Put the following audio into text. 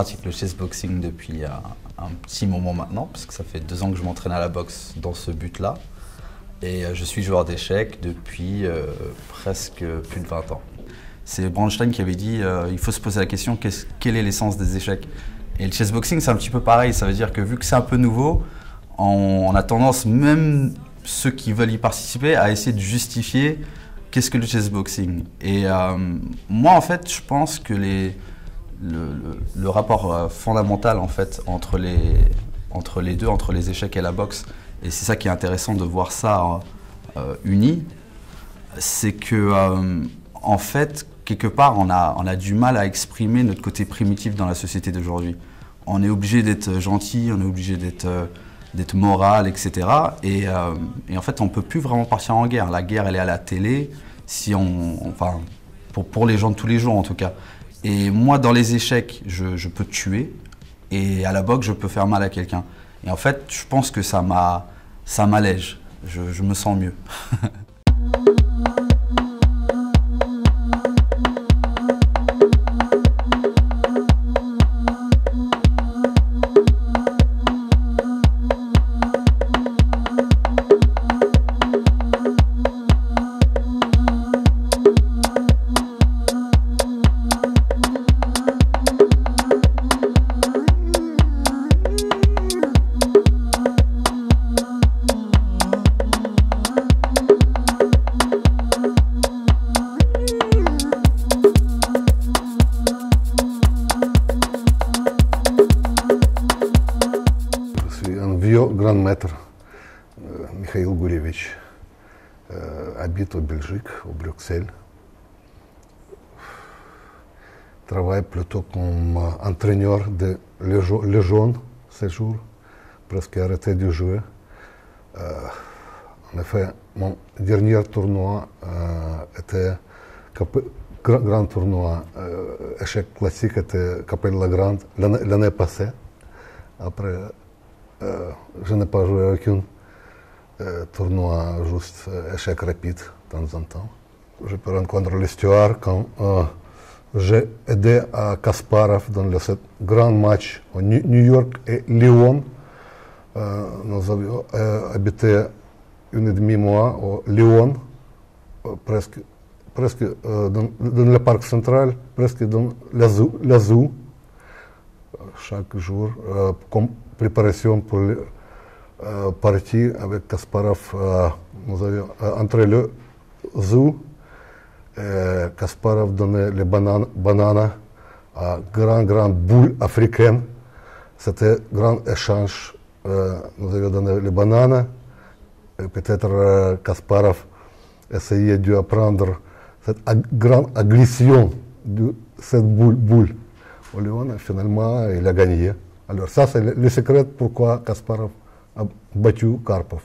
pratique le chessboxing depuis un, petit moment maintenant, parce que ça fait deux ans que je m'entraîne à la boxe dans ce but-là. Et euh, je suis joueur d'échecs depuis euh, presque plus de 20 ans. C'est Bronstein qui avait dit euh, il faut se poser la question quelle est l'essence des échecs? Et le chessboxing, c'est un petit peu pareil. Ça veut dire que vu que c'est un peu nouveau, on, a tendance, même ceux qui veulent y participer, à essayer de justifier qu'est-ce que le chessboxing. Et moi, en fait, je pense que les, le, rapport euh, fondamental en fait, entre, les, entre les deux, entre les échecs et la boxe, et c'est ça qui est intéressant de voir ça euh, uni, c'est que, euh, en fait, quelque part, on a, on a du mal à exprimer notre côté primitif dans la société d'aujourd'hui. On est obligé d'être gentil, on est obligé d'être moral, etc. Et, euh, et, en fait, on ne peut plus vraiment partir en guerre. La guerre, elle est à la télé, si on, enfin, pour, pour les gens de tous les jours en tout cas. Et moi, dans les échecs, je, je peux tuer, et à la boxe, je peux faire mal à quelqu'un. Et en fait, je pense que ça m'allège. Je, je me sens mieux. euh, Mikhail Gurevich euh, habite au Belgique, au Bruxelles. Travaille plutôt comme entraîneur de jeunes ces jours, presque arrêté de jouer. Euh, en effet, mon dernier tournoi était grand, tournoi, échec classique était Capelle la Grande l'année passée. Après je n'ai pas joué aucun tournoi, juste échec rapide de temps en temps. Je peux rencontrer l'histoire quand euh, j'ai aidé à Kasparov dans le grand match au New York et Lyon. Euh, nous avions habité une demi mois au Lyon, presque, presque dans, le parc central, presque dans la zoo, la zoo chaque jour, comme préparation pour la euh, partie avec Kasparov. Euh, nous avions euh, entre le zoo, Kasparov donnait les bananes, bananes à grand, grand boule africaine. C'était grand échange. nous avions donné les bananes. Peut-être Kasparov essayait d'apprendre cette ag grande agression de cette boule. boule. Il a gagné. Alors ça, c'est le secret pourquoi Kasparov a battu Karpov.